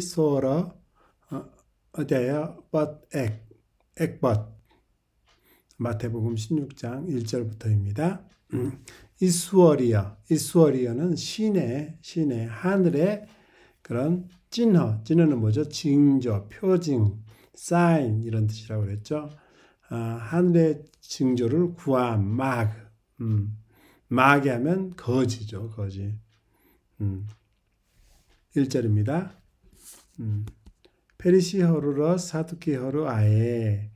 소러 어, 어디에요? but 액 액벗 마태복음 16장 1절부터입니다. 음, 이스월이여 이스월이여는 신의 신의 하늘의 그런 찐허 찐허는 뭐죠? 징조 표징 사인 이런 뜻이라고 그랬죠. 아, 하늘의 징조를 구함 막 음, 막이 하면 거지죠 거지. 음, 1절입니다. 음. फरिसीहरू र सदुकीहरू आए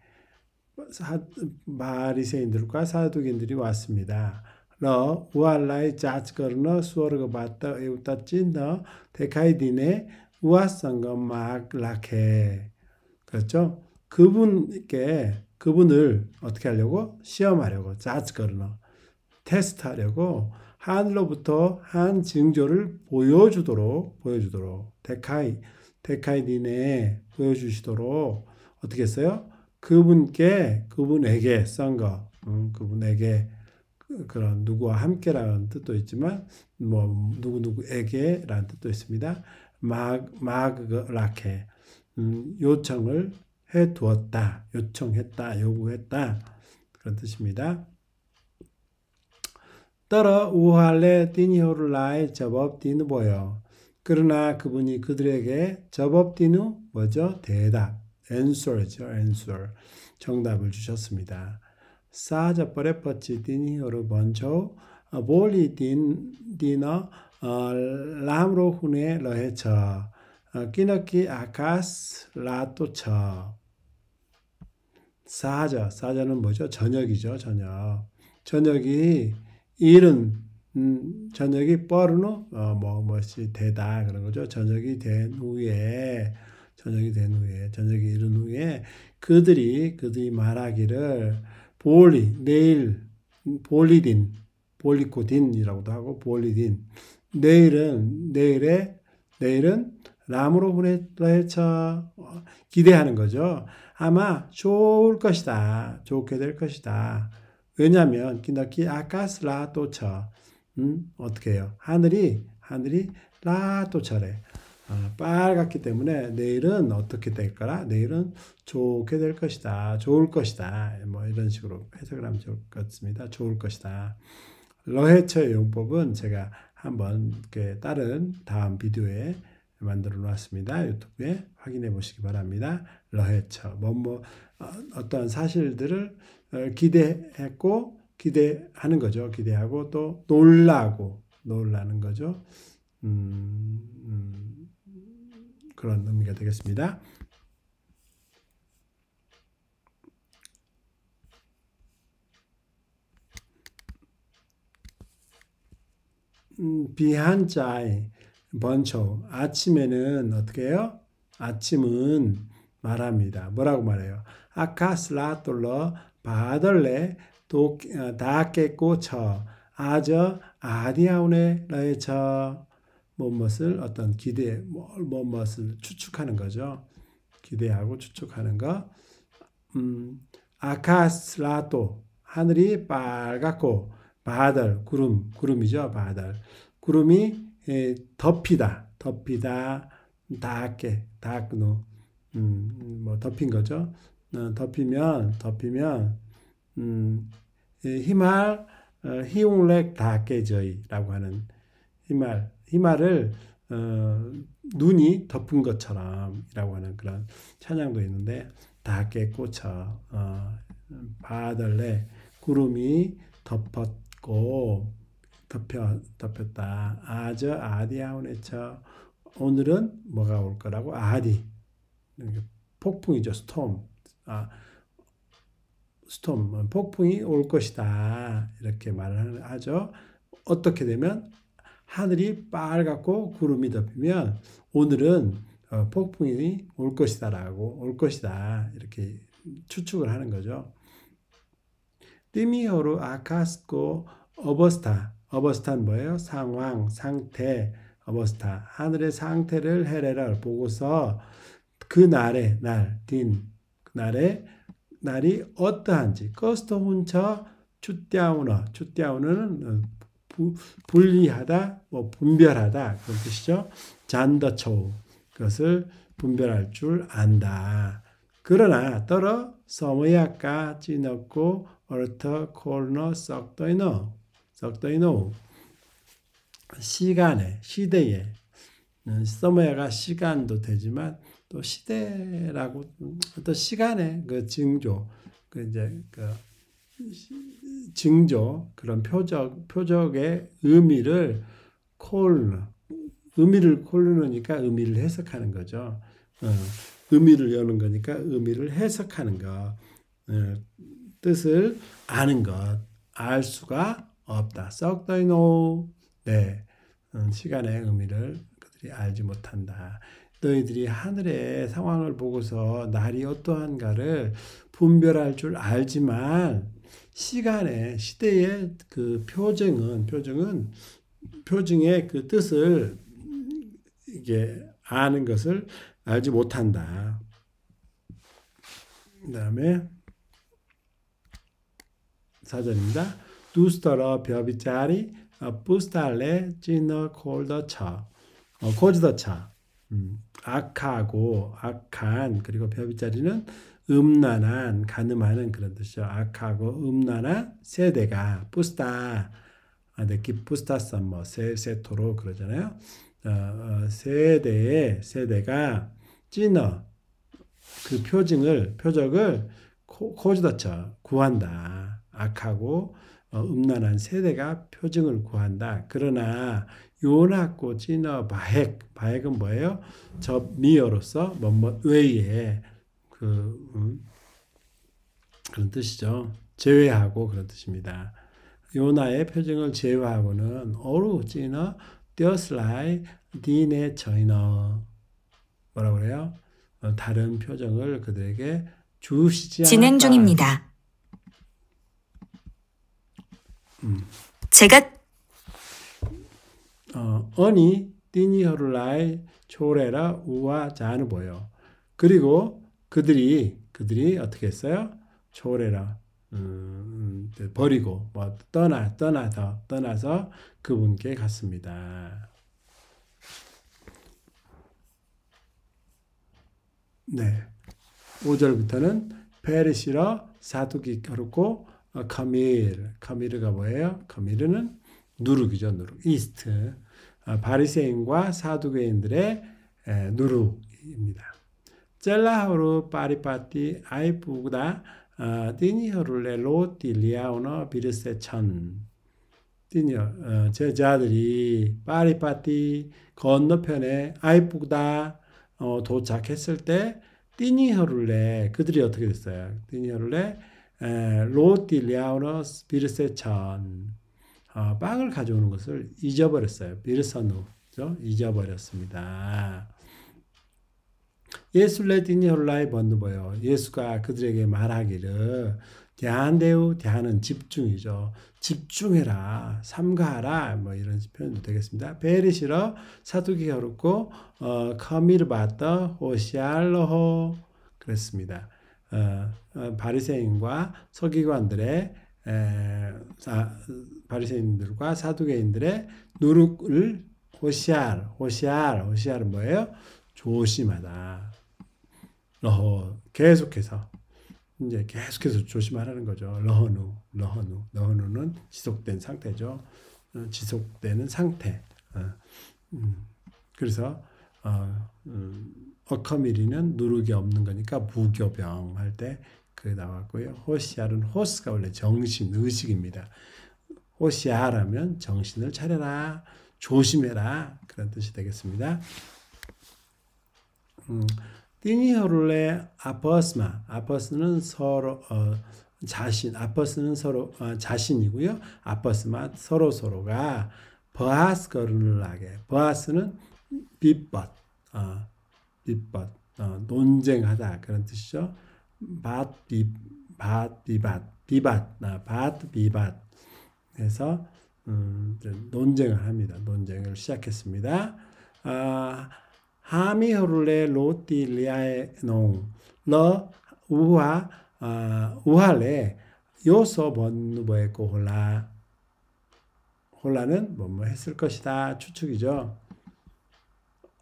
바리새인들과 사두개인들이 왔습니다. र उहाँलाई जाँच गर्न स्वर्गबाट एउटा चिन्ह देखाइदिन उहाँसँग माग राखे 그렇죠? 그분께 그분을 어떻게 하려고 시험하려고 जाँच गर्न 테스트하려고 하늘로부터 한 징조를 보여주도록 보여주도록 데카이 데카이딘에 보여주시도록 어떻게 했어요? 그분께 그분에게 썬 거, 음, 그분에게 그, 그런 누구와 함께라는 뜻도 있지만 뭐 누구 누구에게라는 뜻도 있습니다. 막 막라케 음, 요청을 해 두었다, 요청했다, 요구했다 그런 뜻입니다. 따라 우할레 띠니호를라의 저법 띠누 보여. 그러나 그분이 그들에게 저법 띠누 뭐죠? 대답. answer죠. answer. 정답을 주셨습니다. 사자 뻐레퍼치 띠니호르 번초 볼리 딘 디너 람로 훈에 러해처 끼너끼 아카스 라또처 사자 사자는 뭐죠? 저녁이죠. 저녁. 저녁이 일은 음, 저녁이 뻐르노 어, 뭐 뭐시 되다 그런 거죠. 저녁이 된 후에 저녁이 된 후에 저녁이 이른 후에 그들이 그들이 말하기를 볼리 내일 볼리딘 볼리코딘이라고도 하고 볼리딘 내일은 내일에 내일은 라므로 후레처 기대하는 거죠. 아마 좋을 것이다. 좋게 될 것이다. 왜냐하면 기너키 아카스 라또처 음, 어떻게 해요? 하늘이 하늘이 라또처래. 어, 빨갛기 때문에 내일은 어떻게 될 거라? 내일은 좋게 될 것이다. 좋을 것이다. 뭐 이런 식으로 해석을 하면 좋을 것 같습니다. 좋을 것이다. 러헤처의 용법은 제가 한번 다른 다음 비디오에 만들어 놨습니다. 유튜브에 확인해 보시기 바랍니다. 러헤처. 뭐, 뭐, 어, 어떤 사실들을 어, 기대했고 기대하는 거죠. 기대하고 또 놀라고 놀라는 거죠. 음, 음, 그런 의미가 되겠습니다. 음, 비한자의 번초 아침에는 어떻게 해요? 아침은 말합니다. 뭐라고 말해요? 아카스라톨러 바들레 다깨 꽂혀 아저 아디아운에 라에처 뭐뭇을 어떤 기대 뭐뭇을 추측하는 거죠. 기대하고 추측하는 거. 음, 아카스라토 하늘이 빨갛고 바들 구름 구름이죠 바들 구름이 에, 덮이다 덮이다 닿게 닿노 음, 뭐 덮인 거죠. 어, 덮이면 덮이면 음, 희말 히웅렉 다깨저이라고 하는 희말 희말을 어, 눈이 덮은 것처럼이라고 하는 그런 찬양도 있는데 다깨 꽂혀 어, 바들레 구름이 덮었고 덮여 덮였다. 아저 아디아우네처. 오늘은 뭐가 올 거라고? 아디. 폭풍이죠. 스톰 아, 스톰, 폭풍이 올 것이다. 이렇게 말을 하죠. 어떻게 되면 하늘이 빨갛고 구름이 덮이면 오늘은 어, 폭풍이 올 것이다라고 올 것이다 이렇게 추측을 하는 거죠. 띠미호르 아카스코 어버스타 어버스타는 뭐예요? 상황, 상태, 어버스타 하늘의 상태를 헤레를 보고서 그 날에 날, 딘 날에 날이 어떠한지. 커스터 훈처 추띠아우너. 추띠아우너는 분리하다 뭐 분별하다. 그런 뜻이죠. 잔더초우. 그 그것을 분별할 줄 안다. 그러나 떨어 서머야까 찌넣고 얼터 콜너 썩더이노. 썩더이노 시간에 시대에. 음, 서머야가 시간도 되지만 또 시대라고 어떤 시간의 그 징조 그 이제 그 징조 그런 표적 표적의 의미를 콜 의미를 콜르니까 의미를 해석하는 거죠. 어, 의미를 여는 거니까 의미를 해석하는 것 어, 뜻을 아는 것알 수가 없다. 썩더이노 네 어, 시간의 의미를 그들이 알지 못한다. 너희들이 하늘의 상황을 보고서 날이 어떠한가를 분별할 줄 알지만 시간의 시대의 그 표정은 표정은 표정의 그 뜻을 이게 아는 것을 알지 못한다. 그다음에 사전입니다. 두스터러 벼비짜리 부스탈레 찌너 콜더차 고즈더차 악하고 악한 그리고 벼비자리는 음란한 가늠하는 그런 뜻이죠. 악하고 음란한 세대가 부스타 아네키 부스타선 뭐 세세토로 그러잖아요. 어, 어, 세대의 세대가 찐어 그 표징을 표적을 코즈더쳐 구한다. 악하고 어, 음란한 세대가 표징을 구한다. 그러나 요나고 찐어 바핵 바핵은 뭐예요? 저 미어로서 뭐뭐 외에 그 음, 그런 뜻이죠. 제외하고 그런 뜻입니다. 요나의 표정을 제외하고는 어루 찐어 떼어슬라이 디네 저이너 뭐라 그래요? 어, 다른 표정을 그들에게 주시지 진행 않았다. 중입니다. 음. 제가 어, 어니 띠니허를라이 초레라 우와 자는 보여. 그리고 그들이 그들이 어떻게 했어요? 초레라 음, 음, 버리고 뭐 떠나 떠나서 떠나서 그분께 갔습니다. 네. 5절부터는 페르시러 사두기 가르고 어, खमिर खमिर가 뭐예요? खमिर는 누룩이죠 누룩 yeast 아, 바리새인과 사두개인들의 에, 누룩입니다. चेलाहरू पारिपट्टि आइपुग्दा 아, तिनीहरूले रोटी ल्याउन बिर्सेछन् तिनी 어, 제자들이 पारिपट्टि 건너편에 आइपुग्दा 어, 도착했을 때 띠니허룰레 그들이 어떻게 됐어요? 띠니허룰레 로띠리아오너 비르세천 어, 빵을 가져오는 것을 잊어버렸어요. 비르선우죠. 잊어버렸습니다. 예술레 디니 홀라이 번드보요. 예수가 그들에게 말하기를 대한대우 대한은 집중이죠. 집중해라, 삼가하라 뭐 이런 표현도 되겠습니다. 베리시러 사두기 겨루고 어, 봤다 호시알로호 그랬습니다. 어, 어, 바리새인과 서기관들의 에, 사, 바리새인들과 사두개인들의 누룩을 호시알, 호시알, 호시알은 뭐예요? 조심하다. 러허 계속해서 이제 계속해서 조심하라는 거죠. 러허누, 러허누, 러허누는 지속된 상태죠. 어, 지속되는 상태. 어, 음, 그래서 어, 음, 어커미리는 누룩이 없는 거니까 무교병 할 때 그 나왔고요. 호시알은 호스가 원래 정신, 의식입니다. 호시알하면 정신을 차려라, 조심해라 그런 뜻이 되겠습니다. 음, 띠니허룰레 아퍼스마, 아퍼스는 서로 어, 자신, आपस는 서로 어, 자신이고요. आपसमा 서로 서로가 बहस गर्न을 하게, बहस는 विवाद, 어, विवाद, 어, 논쟁하다 그런 뜻이죠. वाद, वि, वाद, विवाद, विवाद, 아, वाद, विवाद. 해서 음, 논쟁을 합니다. 논쟁을 시작했습니다. 아, हामीहरूले रोटी ल्याएनौं, 러 우하 아, 우할레 요소 번누보에 고 홀라 홀라는 뭐뭐 했을 것이다 추측이죠.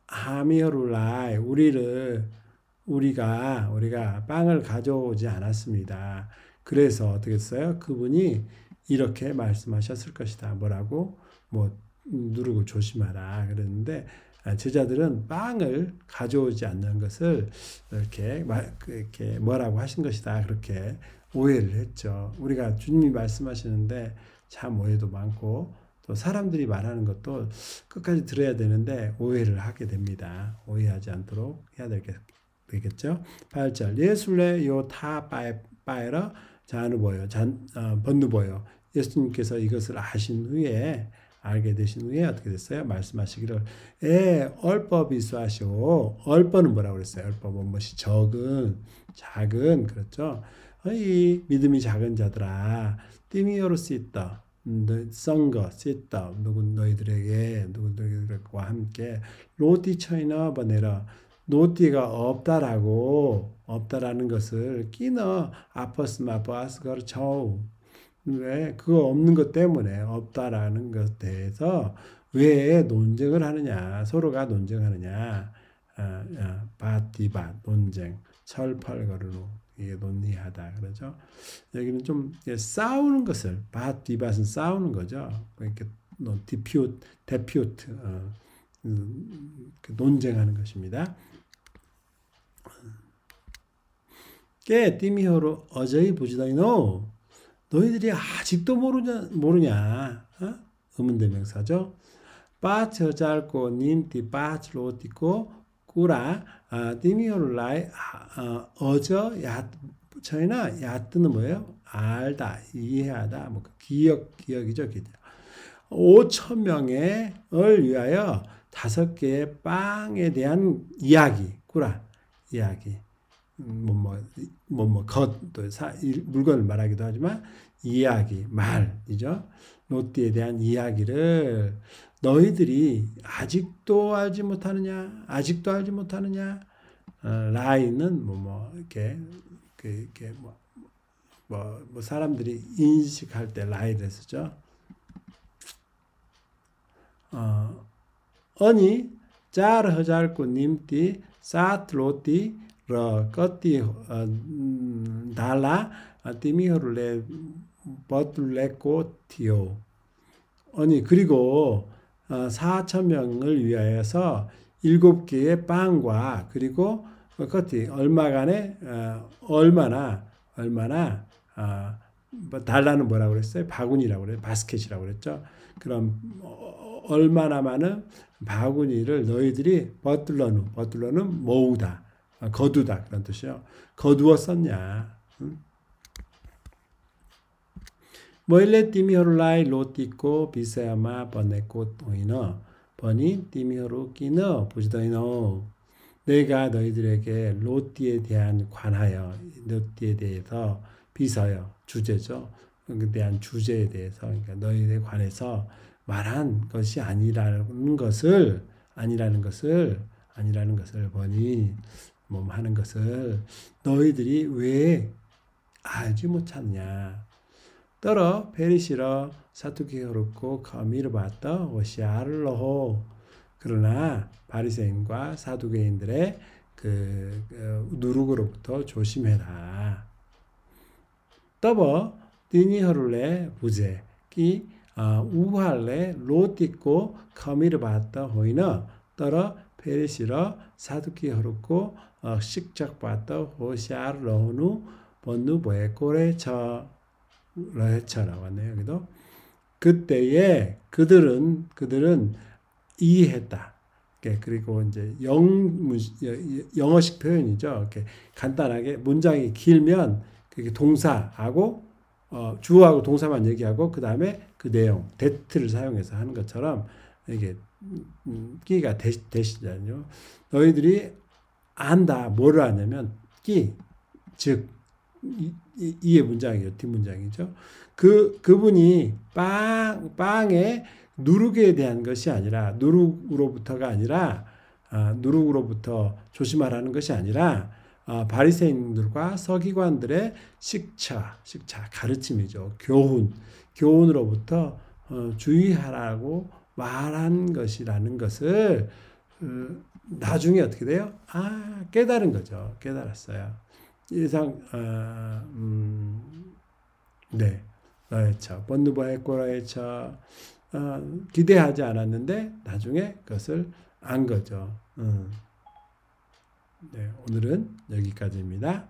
하미어룰라이 우리를 우리가 우리가 빵을 가져오지 않았습니다. 그래서 어떻게 했어요? 그분이 이렇게 말씀하셨을 것이다. 뭐라고? 뭐 누르고 조심하라 그랬는데 아, 제자들은 빵을 가져오지 않는 것을 이렇게 이렇게 뭐라고 하신 것이다. 그렇게 오해를 했죠. 우리가 주님이 말씀하시는데 참 오해도 많고 또 사람들이 말하는 것도 끝까지 들어야 되는데 오해를 하게 됩니다. 오해하지 않도록 해야 되겠 죠. 8절 예술래 요타 빠에라 자누보요 잔 어, 번누보요 예수님께서 이것을 아신 후에 알게 되신 후에 어떻게 됐어요? 말씀하시기를 에 얼법이 수하시오. 얼법은 뭐라고 그랬어요? 얼법은 무엇이 적은 작은 그렇죠. 이 믿음이 작은 자들아 띠미어로 쓰있다. 썬거 쓰있다. 누구 너희들에게 누구들과 함께 로티 처이나 보내라. 노띠가 없다라고 없다라는 것을 끼너 아퍼스 마퍼스 거를 쳐 왜? 그거 없는 것 때문에 없다라는 것에 대해서 왜 논쟁을 하느냐. 서로가 논쟁하느냐. 아, 아, वादविवाद 논쟁. छलफल गर्नु 이게 논리하다 그러죠. 여기는 좀 싸우는 것을 वादविवाद는 싸우는 거죠. 이렇게 debate debate 어, 음, 그 논쟁하는 것입니다. 깨 띠미호로 어제의 부지다이노 너희들이 아직도 모르냐, 모르냐? 어? 의문대명사죠. 빠처 짧고 님띠 빠치로 띠고 꾸라 아, 띠미오라이 아, 어, 저 저희나 야뜨는 뭐예요? 알다, 이해하다, 뭐그 기억, 기억이죠, 기억. 5천 명을 위하여 다섯 개의 빵에 대한 이야기, 꾸라 이야기. 뭐뭐 뭐뭐 것 또 물건을 말하기도 하지만 이야기 말이죠. 롯디에 대한 이야기를 너희들이 아직도 알지 못하느냐? 아직도 알지 못하느냐? 어, 라이는 뭐뭐 뭐 이렇게 그 이렇게 뭐, 뭐, 뭐 사람들이 인식할 때 라이를 쓰죠. 어, 어니 짤 허잘고 님띠 사트로띠 र कति धाला तिमीहरूले बदुलेको थियो अनि 그리고 4천 명을 위하여서 일곱 개의 빵과 그리고 그것이 얼마간에 얼마나 얼마나 뭐 달라는 뭐라고 그랬어요? 바구니라고 그래요. 바스켓이라고 그랬죠. 그럼 얼마나 많은 바구니를 너희들이 버틀러는 버틀러는 모으다. 아, 거두다 그런 뜻이요. 거두어 썼냐. 모일레 띠미호르라이 로띠코 비세아마 버네코 또이너 버니 띠미호르 끼너 보시더이너 내가 너희들에게 로띠에 대한 관하여 로띠에 대해서 비서여 주제죠. 그 대한 주제에 대해서 그러니까 너희에 관해서 말한 것이 아니라는 것을 아니라는 것을 아니라는 것을 보니 뭐 하는 것을 너희들이 왜 알지 못하느냐. 떨어 페리시러 사투기 어렵고 거미를 봤다 오시아를로호 그러나 바리새인과 사두개인들의 그, 그 누룩으로부터 조심해라. तब तिनीहरूले बुझे कि 어, उहाँले रोटीको खमिरबाट होइन तर फरिसी र सदुकीहरूको 어, शिक्षाबाट होसियार रहनू भन्नुभएको रहेछ라고 하네요. 여기도 그때에 그들은 그들은 이해했다. 그리고 이제 영 영어식 표현이죠. 이렇게 간단하게 문장이 길면 그게 동사하고 어, 주어하고 동사만 얘기하고 그 다음에 그 내용 데트를 사용해서 하는 것처럼 이게 음, 끼가 대시잖요. 너희들이 안다. 뭐를 아냐면 끼, 즉 이, 의 문장이요. 뒷문장이죠. 그 그분이 빵 빵에 누룩에 대한 것이 아니라 누룩으로부터가 아니라 아, 누룩으로부터 조심하라는 것이 아니라 아, 바리새인들과 서기관들의 식차, 식차 가르침이죠. 교훈, 교훈으로부터 어, 주의하라고 말한 것이라는 것을 어, 나중에 어떻게 돼요? 아 깨달은 거죠. 깨달았어요. 이상 아, 음, 네 너의 차 번누바의 꼬라의 차 아, 기대하지 않았는데 나중에 그것을 안 거죠. 음. 네 오늘은 여기까지입니다.